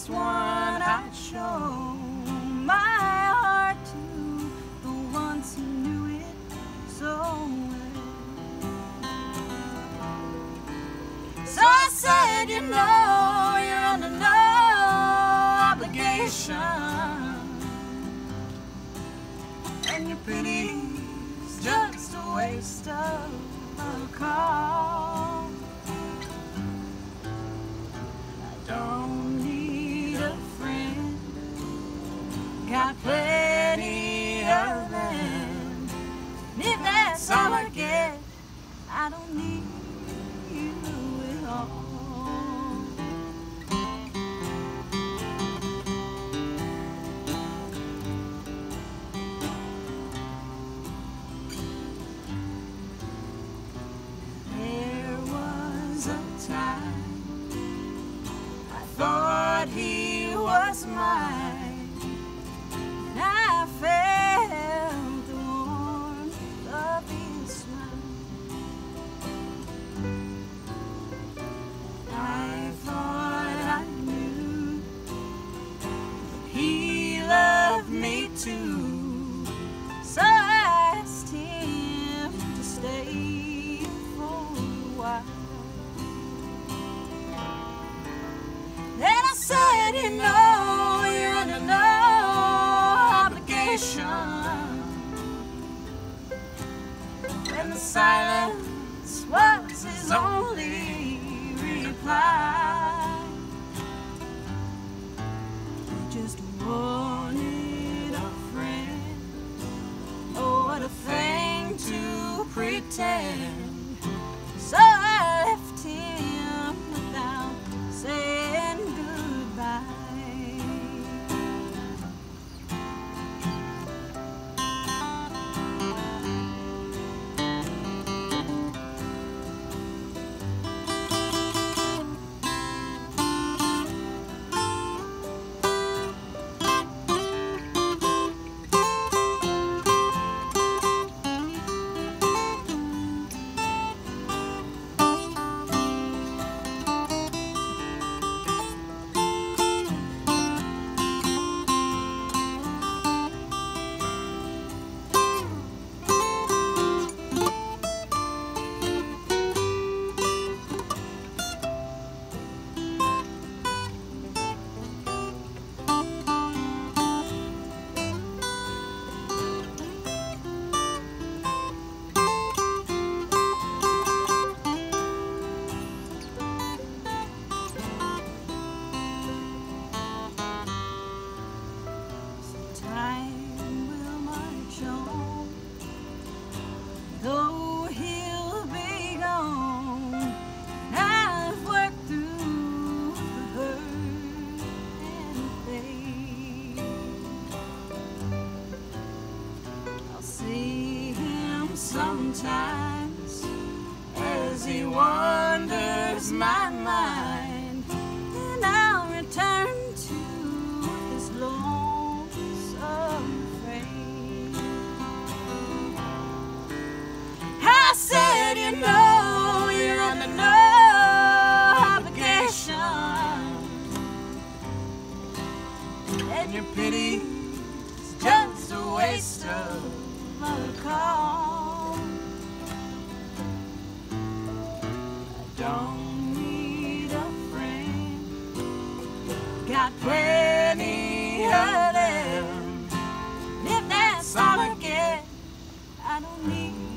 last one I show my heart to the ones who knew it so well. So I said, you know, you're under no obligation, and your pity's just a waste of a call. All I get, I don't need you at all. There was a time I thought he was mine. You know, you're under no obligation. And the silence was his only reply. I just wanted a friend. Oh, what a thing to pretend. Sometimes as he wanders my mind, and I'll return to his lonesome refrain. I said, you know, you're under no obligation, and your pity's just a waste of a call. Got plenty of them. And if that's all I get, I don't need